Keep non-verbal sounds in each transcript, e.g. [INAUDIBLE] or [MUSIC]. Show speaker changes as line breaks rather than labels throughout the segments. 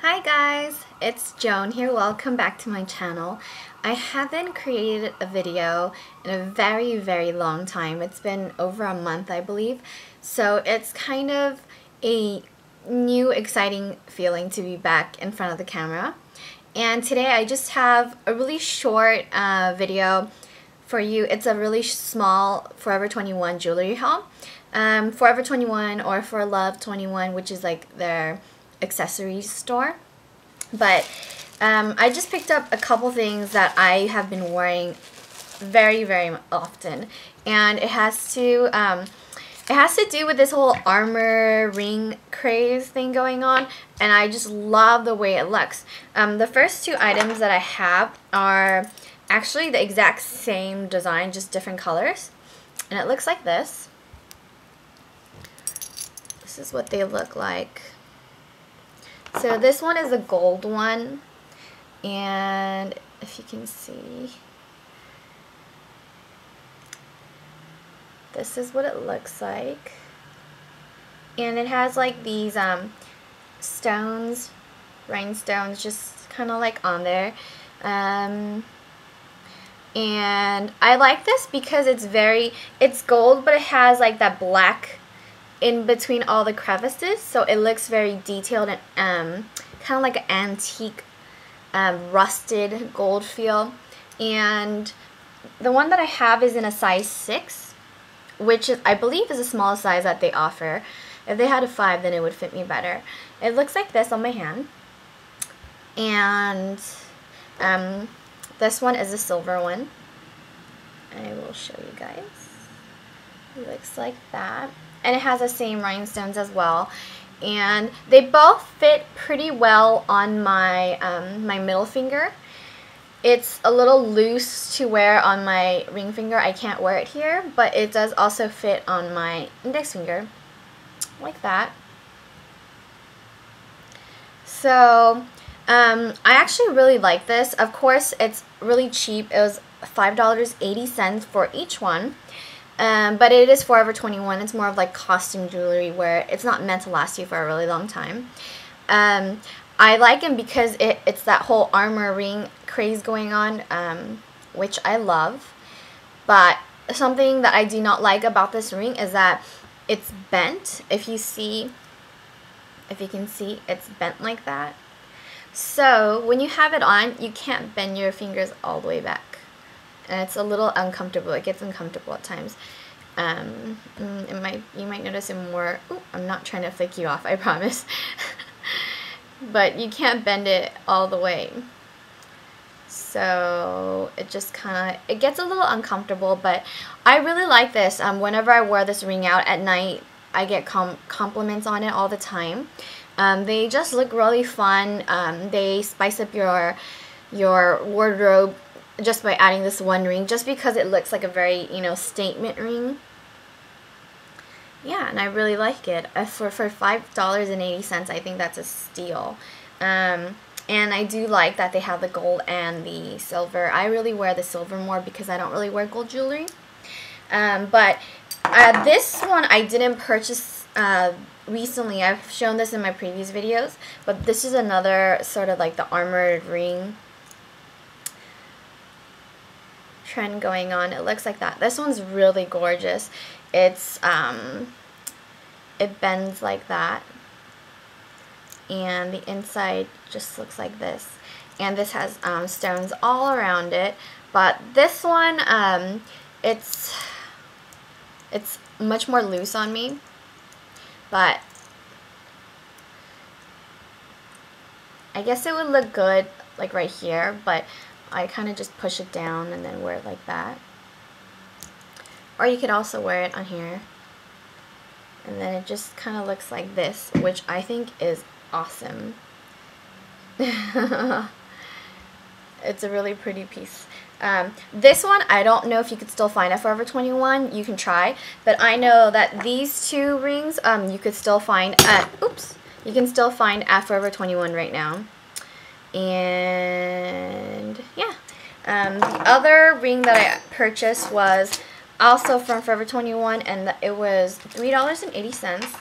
Hi guys, it's Joan here. Welcome back to my channel. I haven't created a video in a very, very long time. It's been over a month, I believe. So it's kind of a new, exciting feeling to be back in front of the camera. And today I just have a really short uh, video for you. It's a really small Forever 21 jewelry haul. Um, Forever 21 or For Love 21, which is like their accessories store. But um, I just picked up a couple things that I have been wearing very, very often. And it has to, um, it has to do with this whole armor ring craze thing going on. And I just love the way it looks. Um, the first two items that I have are actually the exact same design, just different colors. And it looks like this. This is what they look like. So this one is a gold one. And if you can see, this is what it looks like. And it has like these um, stones, rhinestones, just kind of like on there. Um, and I like this because it's very, it's gold, but it has like that black in between all the crevices so it looks very detailed and um, kind of like an antique um, rusted gold feel. And the one that I have is in a size 6 which is, I believe is the smallest size that they offer. If they had a 5 then it would fit me better. It looks like this on my hand. And um, this one is a silver one. I will show you guys looks like that. And it has the same rhinestones as well. And they both fit pretty well on my um, my middle finger. It's a little loose to wear on my ring finger. I can't wear it here but it does also fit on my index finger. Like that. So um, I actually really like this. Of course it's really cheap. It was $5.80 for each one um, but it is Forever 21. It's more of like costume jewelry where it's not meant to last you for a really long time. Um, I like them because it, it's that whole armor ring craze going on, um, which I love. But something that I do not like about this ring is that it's bent. If you see, if you can see, it's bent like that. So when you have it on, you can't bend your fingers all the way back and it's a little uncomfortable. It gets uncomfortable at times. Um, mm, it might you might notice it more. Ooh, I'm not trying to flick you off. I [LAUGHS] promise. but you can't bend it all the way. So it just kind of it gets a little uncomfortable. But I really like this. Um, whenever I wear this ring out at night, I get com compliments on it all the time. Um, they just look really fun. Um, they spice up your your wardrobe just by adding this one ring just because it looks like a very you know statement ring. Yeah and I really like it. Uh, for for five dollars and eighty cents I think that's a steal. Um, and I do like that they have the gold and the silver. I really wear the silver more because I don't really wear gold jewelry. Um, but uh, this one I didn't purchase uh, recently. I've shown this in my previous videos but this is another sort of like the armored ring trend going on. It looks like that. This one's really gorgeous. It's, um, it bends like that. And the inside just looks like this. And this has um, stones all around it. But this one, um, it's, it's much more loose on me. But I guess it would look good like right here, but I kind of just push it down and then wear it like that. Or you could also wear it on here. And then it just kind of looks like this, which I think is awesome. [LAUGHS] it's a really pretty piece. Um, this one, I don't know if you could still find at Forever 21. You can try. But I know that these two rings, um, you could still find at, oops, you can still find at Forever 21 right now. And yeah. Um, the other ring that I purchased was also from Forever 21 and it was $3.80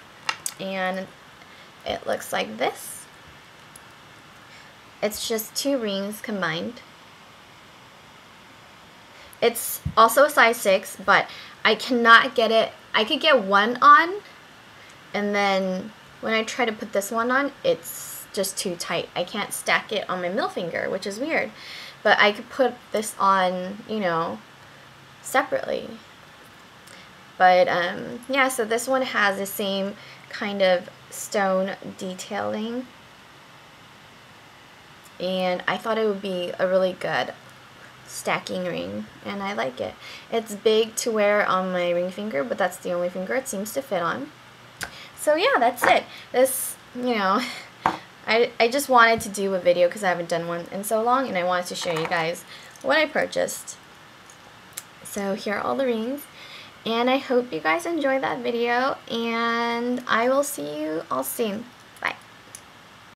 and it looks like this. It's just two rings combined. It's also a size 6, but I cannot get it. I could get one on, and then when I try to put this one on, it's just too tight. I can't stack it on my middle finger, which is weird. But I could put this on, you know, separately. But, um, yeah, so this one has the same kind of stone detailing. And I thought it would be a really good stacking ring and I like it. It's big to wear on my ring finger but that's the only finger it seems to fit on. So yeah that's it. This you know [LAUGHS] I, I just wanted to do a video because I haven't done one in so long and I wanted to show you guys what I purchased. So here are all the rings and I hope you guys enjoyed that video and I will see you all soon.